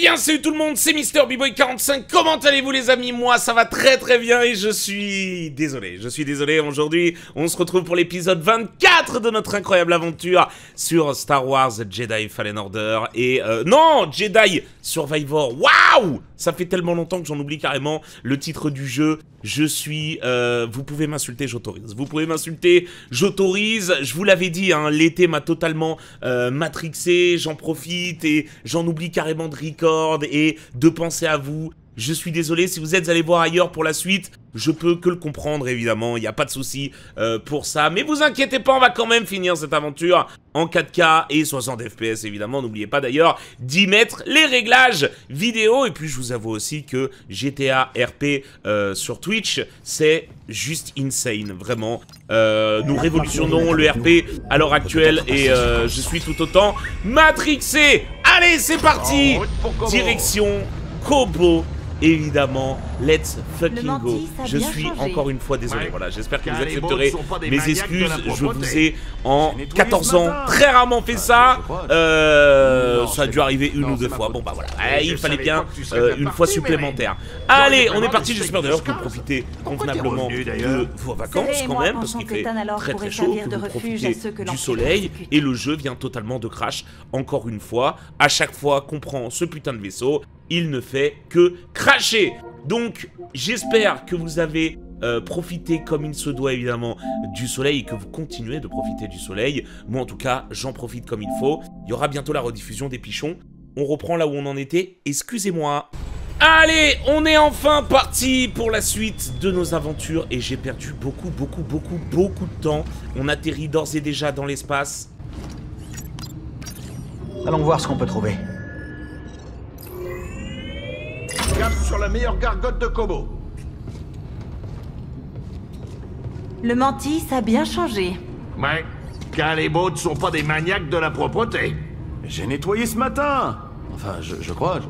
bien salut tout le monde, c'est Mister boy 45 comment allez-vous les amis? Moi ça va très très bien et je suis désolé, je suis désolé, aujourd'hui on se retrouve pour l'épisode 24 de notre incroyable aventure sur Star Wars Jedi Fallen Order et euh, non, Jedi Survivor, waouh Ça fait tellement longtemps que j'en oublie carrément le titre du jeu, je suis, euh, vous pouvez m'insulter, j'autorise, vous pouvez m'insulter, j'autorise, je vous l'avais dit, hein, l'été m'a totalement euh, matrixé, j'en profite et j'en oublie carrément de record et de penser à vous. Je suis désolé, si vous êtes allé voir ailleurs pour la suite, je peux que le comprendre évidemment, il n'y a pas de souci euh, pour ça. Mais vous inquiétez pas, on va quand même finir cette aventure en 4K et 60 FPS évidemment. N'oubliez pas d'ailleurs d'y mettre les réglages vidéo. Et puis je vous avoue aussi que GTA RP euh, sur Twitch, c'est juste insane, vraiment. Euh, nous révolutionnons le RP à l'heure actuelle et je suis tout autant matrixé. Allez, c'est parti Direction Kobo évidemment, let's fucking go. Je suis encore une fois désolé. Voilà, j'espère que vous accepterez mes excuses. Je vous ai en 14 ans très rarement fait ça. Euh, ça a dû arriver une ou deux fois. Bon bah voilà, il fallait bien euh, une fois supplémentaire. Allez, on est parti. J'espère d'ailleurs que vous profitez convenablement de vos vacances quand même, parce qu'il fait très très chaud, que vous profitez du soleil et le jeu vient totalement de crash. Encore une fois, à chaque fois qu'on prend ce putain de vaisseau, il ne fait que cracher. Donc, j'espère que vous avez euh, profité comme il se doit évidemment du soleil et que vous continuez de profiter du soleil. Moi en tout cas, j'en profite comme il faut. Il y aura bientôt la rediffusion des pichons. On reprend là où on en était. Excusez-moi. Allez, on est enfin parti pour la suite de nos aventures et j'ai perdu beaucoup, beaucoup, beaucoup, beaucoup de temps. On atterrit d'ores et déjà dans l'espace. Allons voir ce qu'on peut trouver sur la meilleure gargote de Kobo. Le mantis a bien changé. Ouais, car les boats sont pas des maniaques de la propreté. J'ai nettoyé ce matin Enfin, je, crois...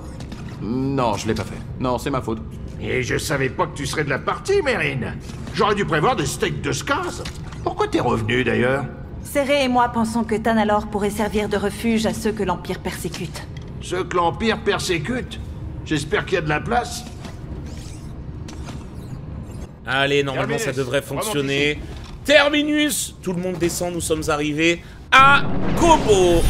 Non, je l'ai pas fait. Non, c'est ma faute. Et je savais pas que tu serais de la partie, Mérine. J'aurais dû prévoir des steaks de scase. Pourquoi t'es revenu, d'ailleurs? Serré et moi pensons que Tanalor pourrait servir de refuge à ceux que l'Empire persécute. Ceux que l'Empire persécute? J'espère qu'il y a de la place. Allez, normalement ça devrait fonctionner. Terminus Tout le monde descend, nous sommes arrivés à Kobo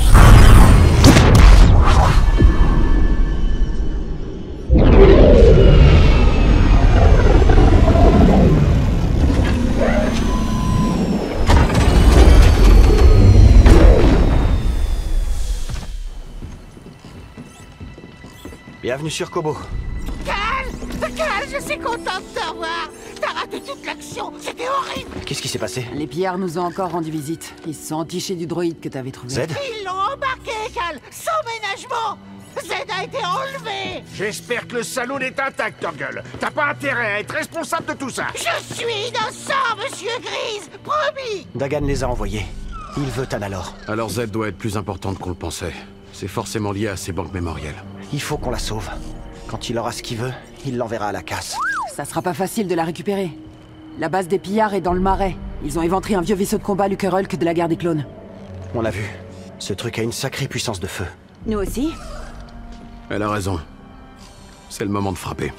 Bienvenue sur Kobo. Cal Cal, je suis contente de te revoir T'as raté toute l'action, c'était horrible Qu'est-ce qui s'est passé Les pillards nous ont encore rendu visite. Ils se sont entichés du droïde que t'avais trouvé. Z Ils l'ont embarqué, Cal Sans ménagement Z a été enlevé J'espère que le salon est intact, Torgal. T'as pas intérêt à être responsable de tout ça Je suis innocent, monsieur Grise Promis Dagan les a envoyés. Il veut Tanalor. Alors Z doit être plus importante qu'on le pensait. C'est forcément lié à ses banques mémorielles. Il faut qu'on la sauve. Quand il aura ce qu'il veut, il l'enverra à la casse. Ça sera pas facile de la récupérer. La base des pillards est dans le marais. Ils ont éventré un vieux vaisseau de combat Hulk de la guerre des clones. On l'a vu. Ce truc a une sacrée puissance de feu. Nous aussi Elle a raison. C'est le moment de frapper.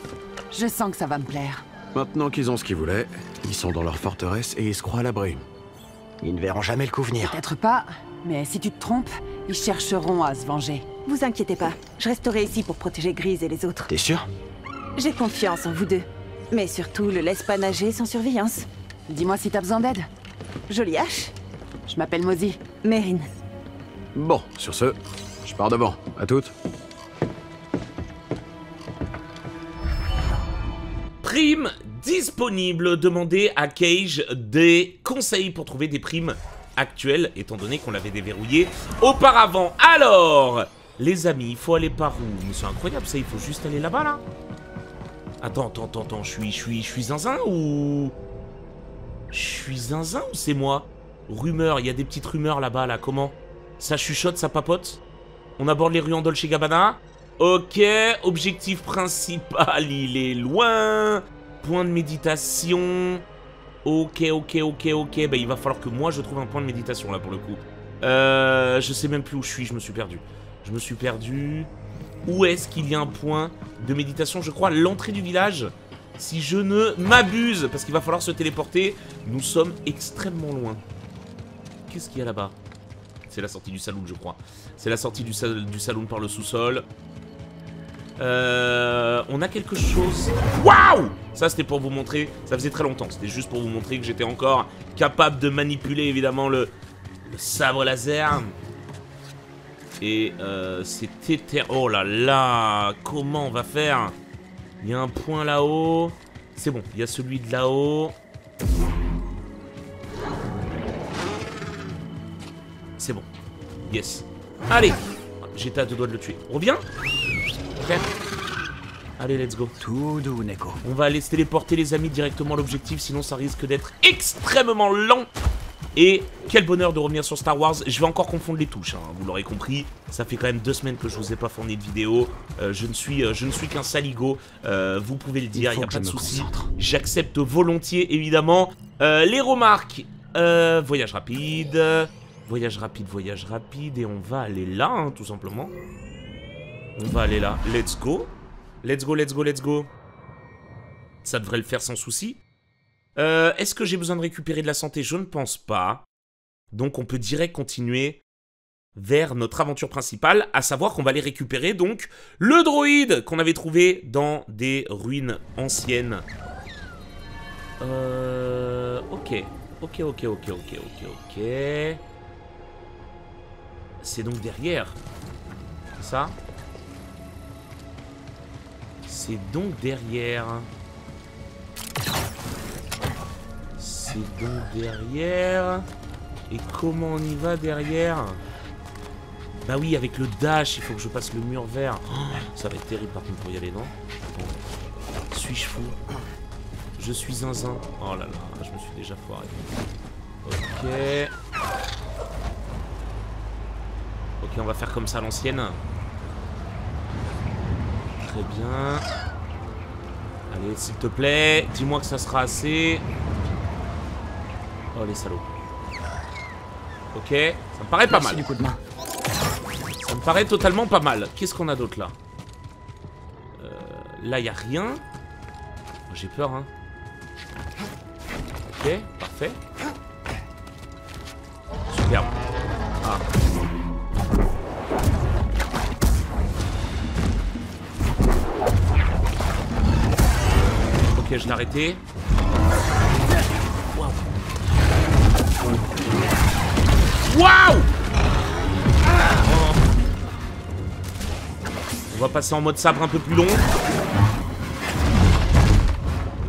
Je sens que ça va me plaire. Maintenant qu'ils ont ce qu'ils voulaient, ils sont dans leur forteresse et ils se croient à l'abri. Ils ne verront jamais le coup venir. Peut-être pas, mais si tu te trompes, ils chercheront à se venger. Vous inquiétez pas, je resterai ici pour protéger Grise et les autres. T'es sûr? J'ai confiance en vous deux. Mais surtout, le laisse pas nager sans surveillance. Dis-moi si t'as besoin d'aide. Jolie hache Je m'appelle Mozi. Mérine. Bon, sur ce, je pars devant. À toutes. Prime disponible. Demandez à Cage des conseils pour trouver des primes actuelles, étant donné qu'on l'avait déverrouillé auparavant. Alors, les amis, il faut aller par où? Mais c'est incroyable ça, il faut juste aller là-bas, là. Attends, attends, attends, attends, je suis, je suis, je suis zinzin ou... Je suis zinzin ou c'est moi? Rumeur, il y a des petites rumeurs là-bas, là, comment? Ça chuchote, ça papote? On aborde les rues en Dolce Gabbana Ok, objectif principal, il est loin. Point de méditation. Ok, ok, ok, ok. Bah, il va falloir que moi, je trouve un point de méditation, là, pour le coup. Euh, je sais même plus où je suis, je me suis perdu. Je me suis perdu. où est-ce qu'il y a un point de méditation Je crois l'entrée du village? Si je ne m'abuse, parce qu'il va falloir se téléporter, nous sommes extrêmement loin. Qu'est-ce qu'il y a là-bas? C'est la sortie du saloon, je crois. C'est la sortie du saloon par le sous-sol. Euh, on a quelque chose. Waouh Ça, c'était pour vous montrer. Ça faisait très longtemps. C'était juste pour vous montrer que j'étais encore capable de manipuler, évidemment, le, sabre laser. Et euh, c'était... Oh là là Comment on va faire? Il y a un point là-haut. C'est bon, il y a celui de là-haut. C'est bon. Yes. Allez J'étais à deux doigts de le tuer. On revient? Ok. Allez, let's go. Tout doux, Neko. On va aller se téléporter les amis directement à l'objectif, sinon ça risque d'être extrêmement lent. Et quel bonheur de revenir sur Star Wars. Je vais encore confondre les touches, hein, vous l'aurez compris. Ça fait quand même deux semaines que je vous ai pas fourni de vidéo. Euh, je ne suis, euh, je ne suis qu'un saligo. Euh, vous pouvez le dire, il n'y a pas de souci. J'accepte volontiers, évidemment. Les remarques. Voyage rapide. Voyage rapide, voyage rapide. Et on va aller là, hein, tout simplement. On va aller là. Let's go. Let's go, let's go, let's go. Ça devrait le faire sans souci. Euh, Est-ce que j'ai besoin de récupérer de la santé? Je ne pense pas. Donc on peut direct continuer vers notre aventure principale, à savoir qu'on va aller récupérer donc le droïde qu'on avait trouvé dans des ruines anciennes. Euh... Ok. Ok, ok, ok, ok, ok, ok. C'est donc derrière. Ça? C'est donc derrière. C'est donc derrière. Et comment on y va derrière? Bah oui, avec le dash, il faut que je passe le mur vert. Ça va être terrible par contre pour y aller, non? Suis-je fou? Je suis zinzin. Oh là là, je me suis déjà foiré. Ok. Ok, on va faire comme ça l'ancienne. Très bien. Allez, s'il te plaît, dis-moi que ça sera assez. Oh les salauds. Ok, ça me paraît pas mal. du coup de main. Ça me paraît totalement pas mal. Qu'est-ce qu'on a d'autre là? Euh, Là, il a rien. J'ai peur, hein. Ok, parfait. Superbe. Ah. L'ai arrêté. Waouh Waouh On va passer en mode sabre un peu plus long.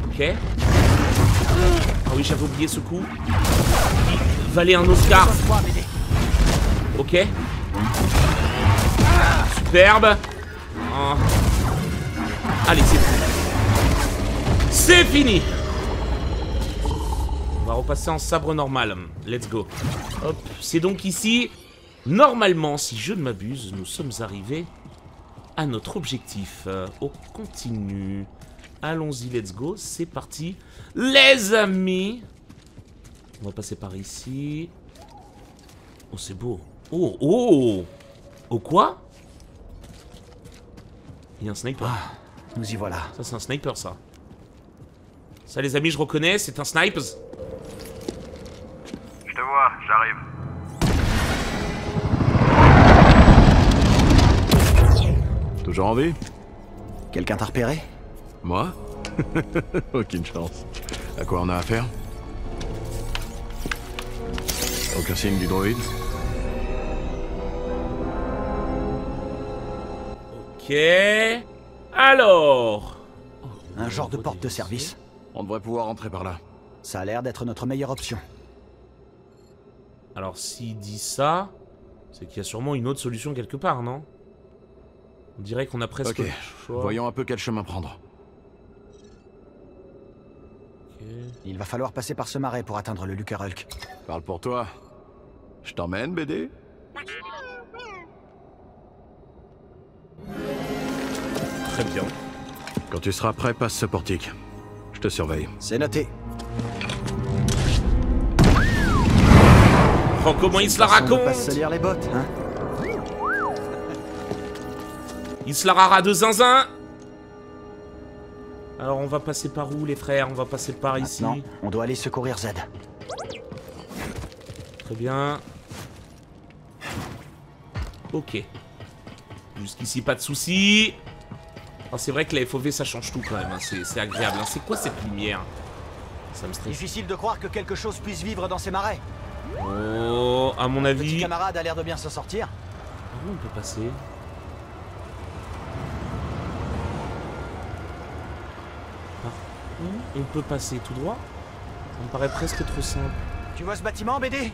Ok. Ah oui, j'avais oublié ce coup. Valait un Oscar. Ok. Superbe. Ah. Allez, c'est fini. C'est fini On va repasser en sabre normal. Let's go. Hop. C'est donc ici. Normalement, si je ne m'abuse, nous sommes arrivés à notre objectif. Euh, au continu. Allons-y, let's go. C'est parti. Les amis. On va passer par ici. Oh, c'est beau. Oh, oh Oh quoi? Il y a un sniper. Nous y voilà. Ça, c'est un sniper, ça. Ça, les amis, je reconnais, c'est un sniper. Je te vois, j'arrive. Toujours en vie? Quelqu'un t'a repéré? Moi? Aucune chance. À quoi on a affaire? Aucun signe du droïde? Ok. Alors. Un genre de porte de service? On devrait pouvoir entrer par là. Ça a l'air d'être notre meilleure option. Alors, s'il dit ça, c'est qu'il y a sûrement une autre solution quelque part, non? On dirait qu'on a presque Ok. choix. Voyons un peu quel chemin prendre. Il va falloir passer par ce marais pour atteindre le Hulk. Parle pour toi. Je t'emmène, BD Très bien. Quand tu seras prêt, passe ce portique. Te surveille. C'est noté. Oh, comment il se la raconte pas se salir les bottes, hein Il se la rara de zinzin. Alors on va passer par où les frères? On va passer par ici. On doit aller secourir Z. Très bien. Ok. Jusqu'ici, pas de soucis. Oh, c'est vrai que la FOV, ça change tout quand même. hein. C'est agréable. hein. C'est quoi cette lumière? Ça me stresse. Difficile de croire que quelque chose puisse vivre dans ces marais. Oh, à mon Petit avis... camarade a l'air de bien s'en sortir. Où on peut passer? Par où on peut passer? Tout droit? Ça me paraît presque trop simple. Tu vois ce bâtiment, BD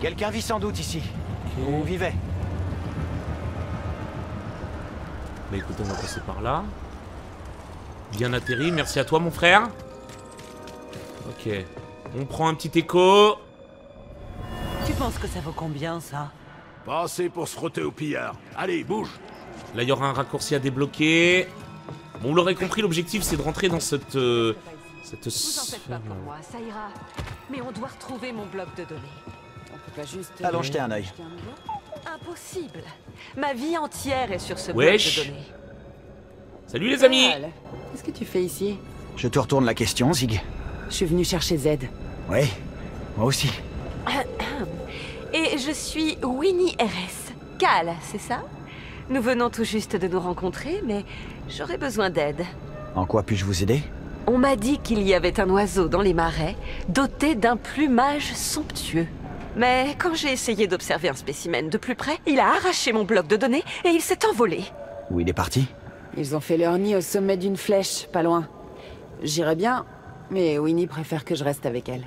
Quelqu'un vit sans doute ici. Ou vivait. Bah écoute, on va passer par là. Bien atterri, merci à toi mon frère. Ok. On prend un petit écho. Tu penses que ça vaut combien, ça? Pas assez pour se frotter au pillard. Allez, bouge Là, il y aura un raccourci à débloquer. Bon, vous l'aurez compris, l'objectif c'est de rentrer dans cette... euh, cette Vous en faites pas sphère. pour moi, ça ira. Mais on doit retrouver mon bloc de données. On peut pas juste... Allons jeter un œil. Impossible. Ma vie entière est sur ce Wesh. bloc de données. Salut les amis Qu'est-ce que tu fais ici? Je te retourne la question, Zig. Je suis venu chercher Z. Oui, moi aussi. Et je suis Winnie RS. Cal, c'est ça? Nous venons tout juste de nous rencontrer, mais j'aurais besoin d'aide. En quoi puis-je vous aider? On m'a dit qu'il y avait un oiseau dans les marais, doté d'un plumage somptueux. Mais quand j'ai essayé d'observer un spécimen de plus près, il a arraché mon bloc de données et il s'est envolé. Où il est parti Ils ont fait leur nid au sommet d'une flèche, pas loin. J'irais bien, mais Winnie préfère que je reste avec elle.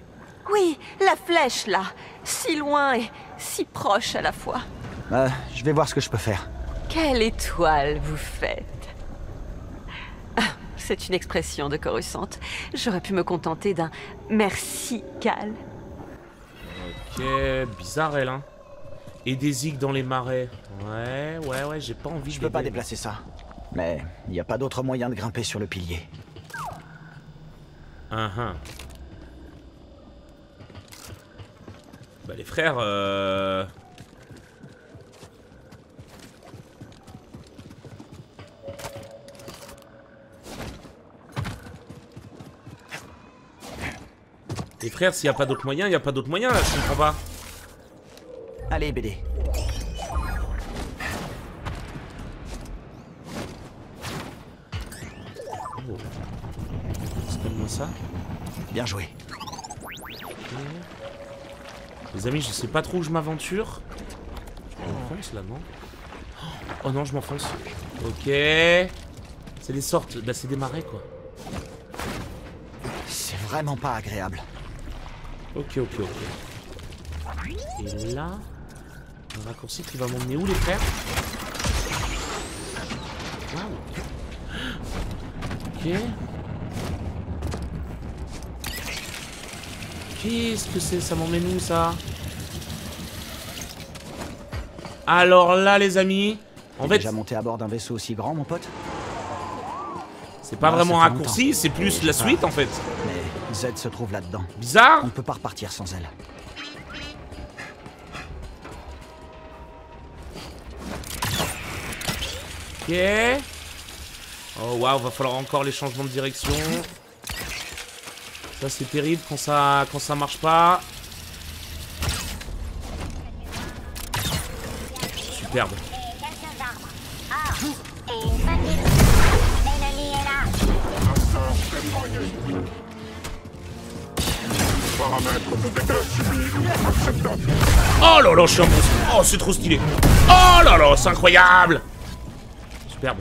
Oui, la flèche là, si loin et si proche à la fois. Euh, je vais voir ce que je peux faire. Quelle étoile vous faites? Ah, C'est une expression de Coruscant. J'aurais pu me contenter d'un merci, Cal. Ok, bizarre elle, hein. Et des zigs dans les marais. Ouais, ouais, ouais, j'ai pas envie Je de peux pas déplacer ça. Mais il n'y a pas d'autre moyen de grimper sur le pilier. Hein, hein. Bah les frères, euh... Les frères, s'il n'y a pas d'autre moyen, il n'y a pas d'autre moyen là, je comprends pas. Allez, BD. Oh. Installe-moi ça. Bien joué. Les amis, je sais pas trop où je m'aventure. Je m'enfonce là, non Oh non, je m'enfonce. Ok. C'est des sortes. Bah, c'est des marais quoi. C'est vraiment pas agréable. Ok, ok, ok. Et là, un raccourci qui va m'emmener où les frères? Waouh. Ok. Qu'est-ce que c'est Ça m'emmène où ça? Alors là les amis, en fait, déjà monté à bord d'un vaisseau aussi grand, mon pote? c'est pas Ah, vraiment un raccourci, c'est plus la suite en fait. Z se trouve là-dedans. Bizarre On ne peut pas repartir sans elle. Ok. Oh waouh, va falloir encore les changements de direction. Ça c'est terrible quand ça quand ça marche pas. Superbe. Oh là là, je suis un bon. Oh, c'est trop stylé. Oh là là, c'est incroyable. Superbe.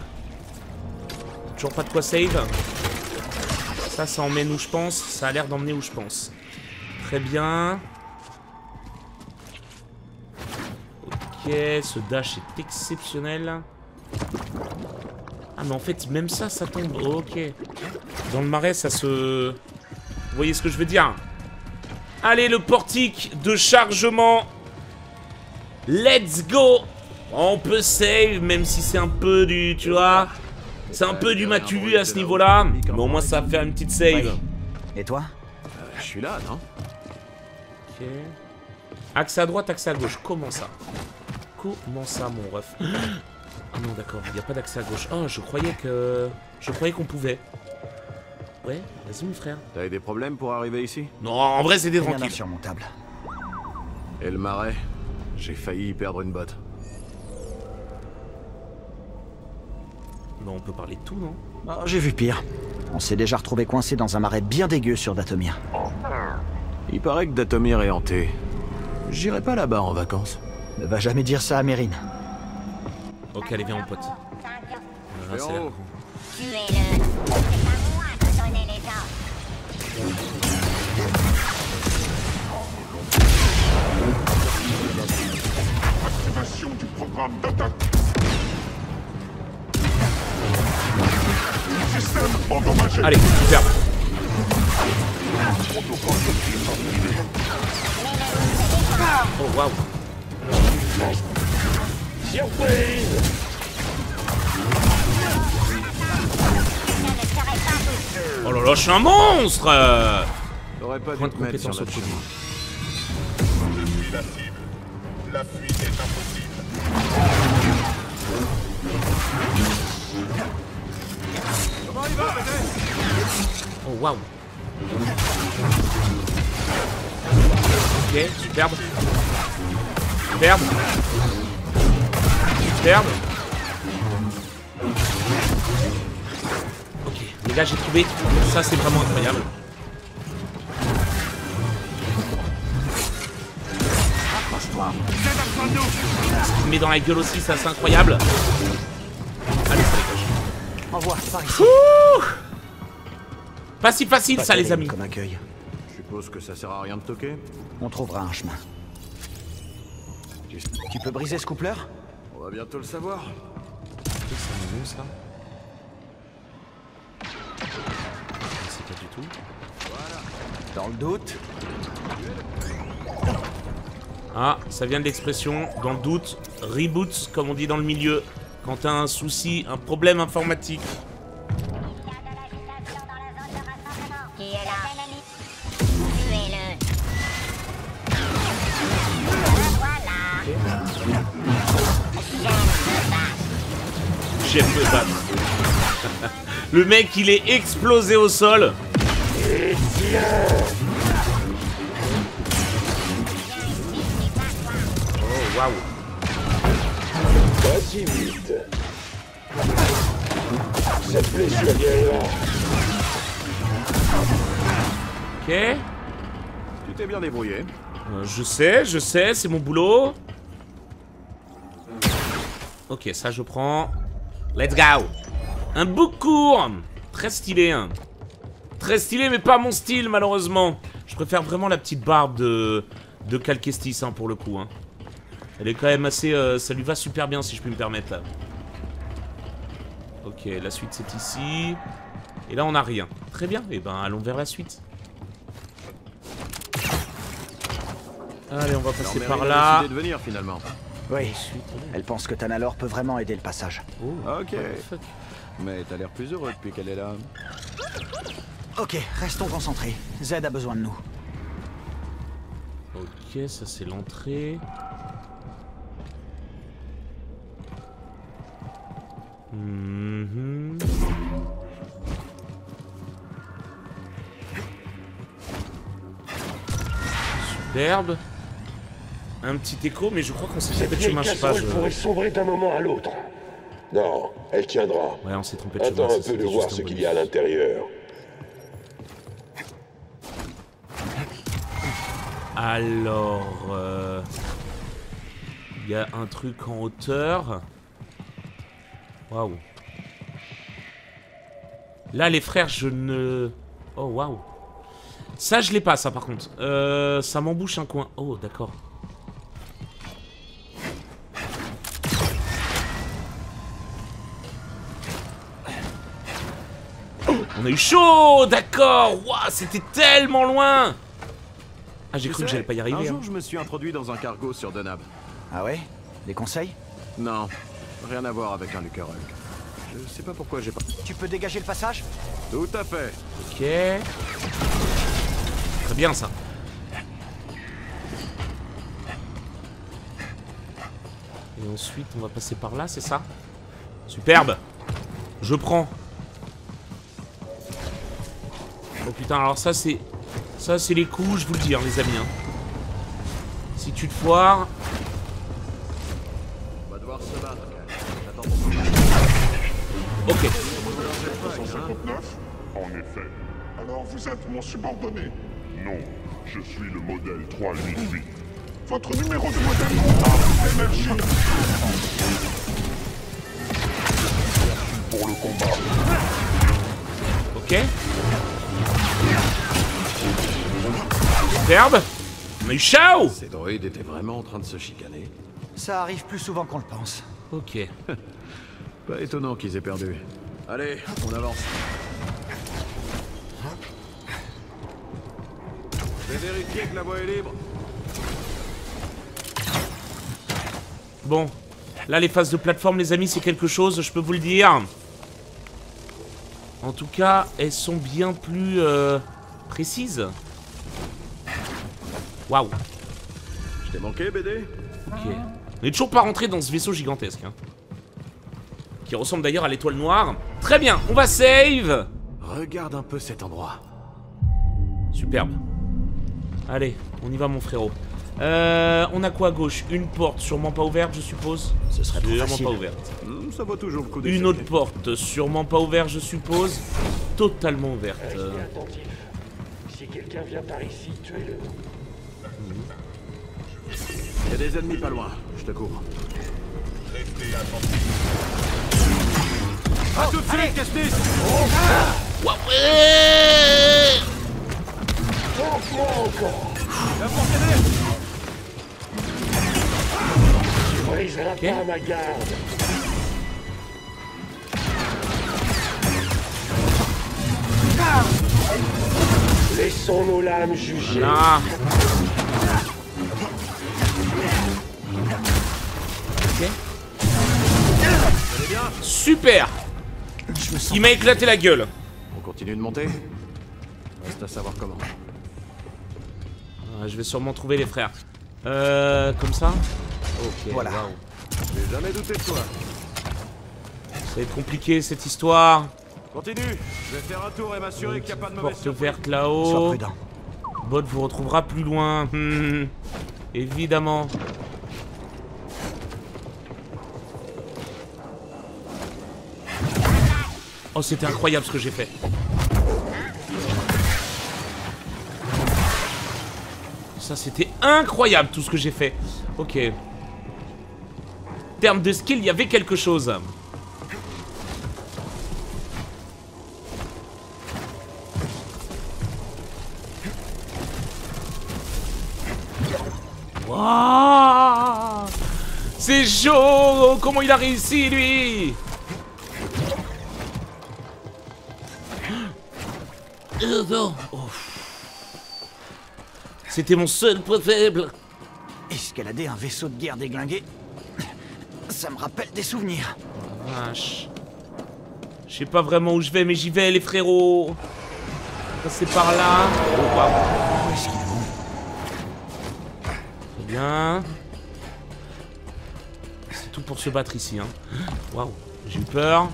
Toujours pas de quoi save. Ça, ça emmène où je pense. Ça a l'air d'emmener où je pense. Très bien. Ok, ce dash est exceptionnel. Ah, mais en fait, même ça, ça tombe. Ok. Dans le marais, ça se... Vous voyez ce que je veux dire? Allez, le portique de chargement. Let's go On peut save, même si c'est un peu du... Tu vois C'est un peu du matu à ce niveau-là. Mais au moins, ça va faire une petite save. Et toi Je suis là, non Ok. Axe à droite, axe à gauche. Comment ça Comment ça, mon ref Ah non, d'accord, il n'y a pas d'accès à gauche. Oh, je croyais que... Je croyais qu'on pouvait. Ouais, vas-y mon frère. T'as eu des problèmes pour arriver ici? Non, en vrai, c'était Rien tranquille. d'insurmontable. Et le marais? J'ai failli y perdre une botte. Non, on peut parler de tout, non? Ah, J'ai vu pire. On s'est déjà retrouvé coincé dans un marais bien dégueu sur Datomir. Il paraît que Datomir est hanté. J'irai pas là-bas en vacances. Ne va jamais dire ça à Mérine. Ok, allez, viens mon pote. Voilà, c'est là. Activation du programme d'attaque. Système endommagé. Allez, super. Oh, waouh. Oh là là, je suis un monstre euh. t'aurais pas dû Point de te mettre sur compétence au-dessus de chemin. Je suis la cible. La fuite est impossible. Oh, waouh. Ok, superbe. Superbe. Superbe. Ok, les gars, j'ai trouvé. Ça, c'est vraiment incroyable. Met dans la gueule aussi, ça, c'est incroyable. Envoie, par ici. Pas si facile, Pas ça, les amis. Comme accueil. Je suppose que ça sert à rien de toquer On trouvera un chemin. Tu peux briser ce coupleur On va bientôt le savoir. C'est mignon, ça. C'est pas du tout. Dans le doute, Ah, ça vient de l'expression, dans le doute, reboot, comme on dit dans le milieu, quand t'as un souci, un problème informatique. Le mec, il est explosé au sol. Oh, waouh. Vas-y vite. Cette blessure. Ok. Tu t'es bien débrouillé. Euh, je sais, je sais, c'est mon boulot. Ok, ça je prends. Let's go. Un bouc court. Très stylé. hein. Très stylé, mais pas mon style, malheureusement. Je préfère vraiment la petite barbe de, de Calquestis, hein, pour le coup. hein. Elle est quand même assez... euh, ça lui va super bien, si je puis me permettre, là. Ok, la suite, c'est ici. Et là, on n'a rien. Très bien. Et ben, allons vers la suite. Allez, on va passer Alors, par là. de venir finalement. oui. Suite, Elle pense que Tanalor peut vraiment aider le passage. Oh, Ok. Mais t'as l'air plus heureux depuis qu'elle est là. Ok, restons concentrés. Z a besoin de nous. Ok, ça c'est l'entrée. Mhm. Superbe. Un petit écho, mais je crois qu'on s'est trompé de chemin, je sais pas. je- pourrait sombrer d'un moment à l'autre. Non, elle tiendra. Ouais, on s'est trompé de chemin. Attends un peu de voir ce qu'il y a à l'intérieur. Alors, euh, il y a un truc en hauteur. Waouh. Là, les frères, je ne. Oh waouh. Ça, je l'ai pas, ça par contre. Euh, ça m'embouche un coin. Oh, d'accord. On a eu chaud, d'accord. Waouh, c'était tellement loin. Ah, j'ai cru que j'allais pas y Un arriver. jour, hein. je me suis introduit dans un cargo sur Denab. Ah ouais? Des conseils? Non, rien à voir avec un Lucarhulk. Je sais pas pourquoi j'ai pas. Tu peux dégager le passage? Tout à fait. Ok. Très bien ça. Et ensuite, on va passer par là, c'est ça? Superbe. Je prends. Oh putain, alors ça c'est... Ça c'est les coups, je vous le dis, hein, les amis. hein. Si tu te foires... Ok. 159 En effet. Alors vous êtes mon subordonné Non, je suis le modèle 388. Votre numéro de modèle A émergé. Pour le combat. Ok. Superbe. On a eu Shao Ces droïdes étaient vraiment en train de se chicaner. Ça arrive plus souvent qu'on le pense. Ok. Pas étonnant qu'ils aient perdu. Allez, on avance. Je vais vérifier que la voie est libre. Bon. Là, les phases de plateforme, les amis, c'est quelque chose, je peux vous le dire. En tout cas, elles sont bien plus euh, précises. Waouh. Je t'ai manqué, BD Ok. On est toujours pas rentré dans ce vaisseau gigantesque. hein. Qui ressemble d'ailleurs à l'étoile noire. Très bien, on va save. Regarde un peu cet endroit. Superbe. Allez, on y va mon frérot. Euh, on a quoi à gauche? Une porte, sûrement pas ouverte, je suppose? Ce serait trop Sûrement facile. pas ouverte. Hmm, ça vaut toujours le coup Une autre porte, sûrement pas ouverte, je suppose? Totalement ouverte. Euh, attentif. Si quelqu'un vient par ici, tuez-le. Il y a des ennemis pas loin. Je te couvre. Restez attentifs. A tout de suite, pas ma garde. Laissons nos lames juger. Ah. Ok. Super Il m'a éclaté la gueule. On continue de monter Reste à savoir comment. Ah, je vais sûrement trouver les frères. Euh, comme ça Ok, Voilà. waouh. J'ai jamais douté de toi. Ça va être compliqué cette histoire. Continue Je vais faire un tour et m'assurer qu'il n'y a pas de mauvaise Porte surprise. verte Sois là-haut. prudent. Bot vous retrouvera plus loin. Hmm, évidemment. Oh, c'était incroyable ce que j'ai fait. Ça, c'était incroyable tout ce que j'ai fait. Ok. En termes de skill, il y avait quelque chose. C'est chaud Comment il a réussi, lui? Euh, non. Oh. C'était mon seul point faible. Escalader un vaisseau de guerre déglingué, ça me rappelle des souvenirs. Vache. Je sais pas vraiment où je vais, mais j'y vais, les frérots. Passer par là. Oh. Où est-ce qu'ils vont? Très bien. C'est tout pour se battre ici, hein. Waouh. J'ai eu peur.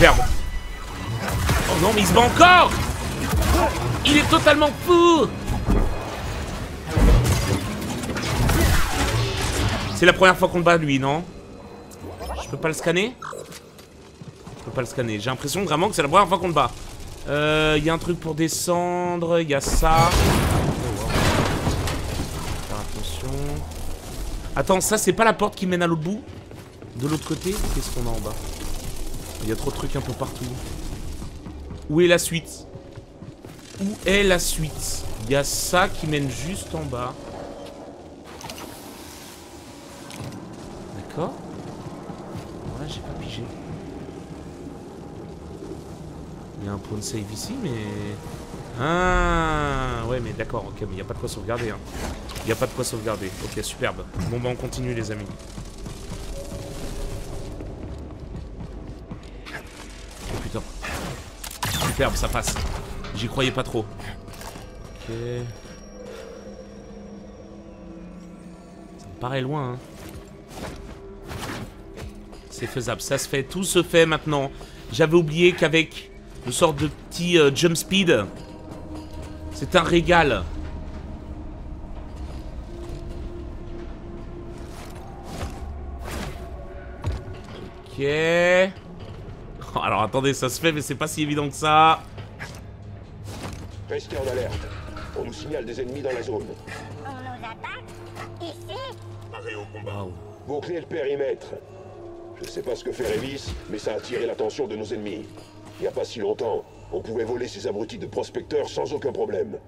Oh non, mais il se bat encore Il est totalement fou C'est la première fois qu'on le bat, lui, non? Je peux pas le scanner? Je peux pas le scanner. J'ai l'impression vraiment que c'est la première fois qu'on le bat. Euh, Il y a un truc pour descendre. Il y a ça. Faire attention. Attends, ça, c'est pas la porte qui mène à l'autre bout? De l'autre côté? Qu'est-ce qu'on a en bas? Il y a trop de trucs un peu partout. Où est la suite? Où est la suite? Il y a ça qui mène juste en bas. D'accord Ouais, j'ai pas pigé. Il y a un point de save ici, mais... Ah, ouais, mais d'accord, ok, mais il a pas de quoi sauvegarder. Hein. Il a pas de quoi sauvegarder. Ok, superbe. Bon, bah, on continue, les amis. Superbe, ça passe. J'y croyais pas trop. Ok. Ça me paraît loin, hein. C'est faisable, ça se fait, tout se fait maintenant. J'avais oublié qu'avec une sorte de petit euh, jump speed, c'est un régal. Ok. Attendez, ça se fait, mais c'est pas si évident que ça. Restez en alerte. On nous signale des ennemis dans la zone. On nous attaque Ici Waouh. Bouclez le périmètre. Je sais pas ce que fait Révis, mais ça a attiré l'attention de nos ennemis. Il n'y a pas si longtemps, on pouvait voler ces abrutis de prospecteurs sans aucun problème.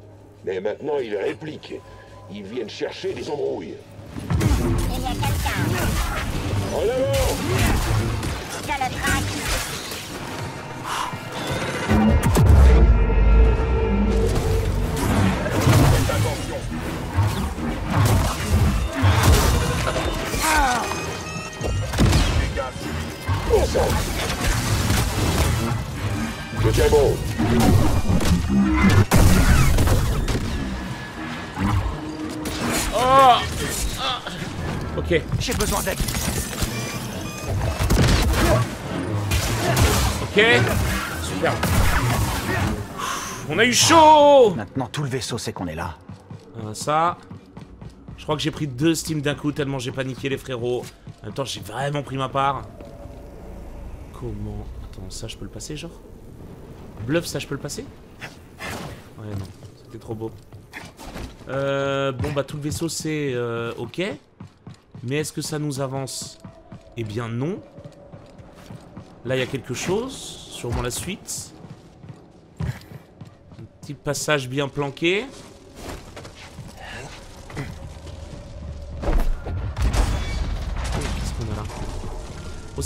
Mais maintenant, ils répliquent. Ils viennent chercher des embrouilles. Il y a quelqu'un En avant Je le traque Je tiens bon. Oh Ah. Ok, J'ai besoin d'aide. ok. Super. On a eu chaud Maintenant, tout le vaisseau sait qu'on est là. Euh, Ça. Je crois que j'ai pris deux Steam d'un coup tellement j'ai paniqué les frérots. En même temps, j'ai vraiment pris ma part. Comment Attends, ça je peux le passer genre? Bluff, ça je peux le passer? Ouais, non. C'était trop beau. Euh, bon, bah tout le vaisseau c'est euh, ok. Mais est-ce que ça nous avance? Eh bien non. Là, il y a quelque chose. Sûrement la suite. Un petit passage bien planqué.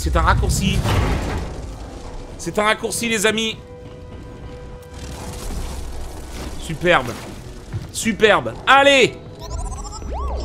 C'est un raccourci. C'est un raccourci, les amis. Superbe. Superbe. Allez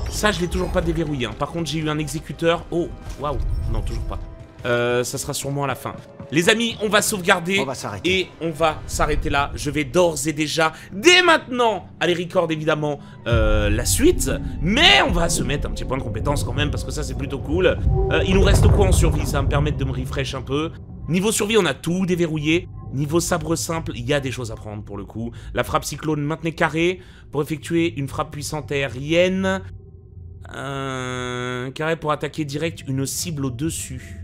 Ça, je l'ai toujours pas déverrouillé. hein. Par contre, j'ai eu un exécuteur. Oh, waouh. Non, toujours pas. Euh, ça sera sûrement à la fin. Les amis, on va sauvegarder. On va s'arrêter. Et on va s'arrêter là. Je vais d'ores et déjà, dès maintenant, aller record évidemment euh, la suite. Mais on va se mettre un petit point de compétence quand même, parce que ça, c'est plutôt cool. Euh, il nous reste quoi en survie? Ça va me permettre de me refresh un peu. Niveau survie, on a tout déverrouillé. Niveau sabre simple, il y a des choses à prendre pour le coup. La frappe cyclone, maintenez carré pour effectuer une frappe puissante aérienne. Un carré pour attaquer direct une cible au-dessus.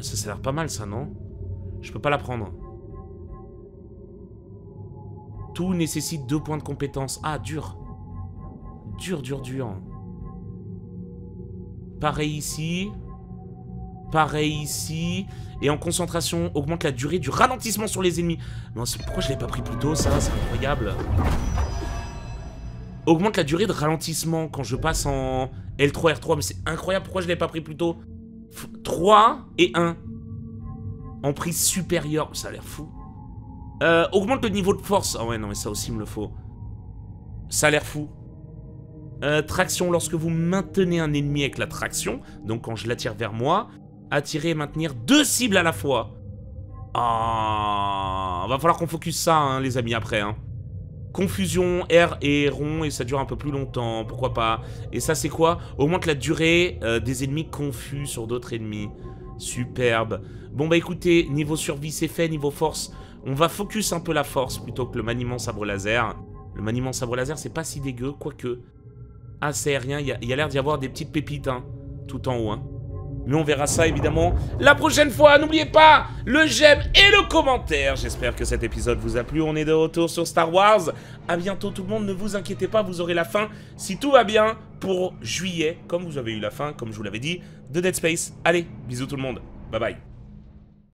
Ça, ça a l'air pas mal, ça, non? Je peux pas la prendre. Tout nécessite deux points de compétence. Ah, dur. Dur, dur, dur. Pareil ici. Pareil ici. Et en concentration, augmente la durée du ralentissement sur les ennemis. Non, pourquoi je l'ai pas pris plus tôt, ça? C'est incroyable. Augmente la durée de ralentissement quand je passe en L3, R3. Mais c'est incroyable, pourquoi je l'ai pas pris plus tôt 3 et 1. En prise supérieure. Ça a l'air fou. Euh, augmente le niveau de force. Ah ouais, non, mais ça aussi me le faut. Ça a l'air fou. Euh, traction lorsque vous maintenez un ennemi avec la traction. Donc quand je l'attire vers moi. Attirer et maintenir deux cibles à la fois. Ah, va falloir qu'on focus ça, hein, les amis, après. Hein. Confusion, R et rond, et ça dure un peu plus longtemps, pourquoi pas. Et ça, c'est quoi? Augmente la durée euh, des ennemis confus sur d'autres ennemis. Superbe. Bon, bah écoutez, niveau survie, c'est fait, niveau force, on va focus un peu la force plutôt que le maniement sabre laser. Le maniement sabre laser, c'est pas si dégueu, quoique. Ah, c'est aérien, il y a, il y a l'air d'y avoir des petites pépites, hein, tout en haut, hein. Mais on verra ça évidemment la prochaine fois. N'oubliez pas le j'aime et le commentaire. J'espère que cet épisode vous a plu. On est de retour sur Star Wars. A bientôt tout le monde. Ne vous inquiétez pas, vous aurez la fin si tout va bien pour juillet, comme vous avez eu la fin, comme je vous l'avais dit, de Dead Space. Allez, bisous tout le monde. Bye bye.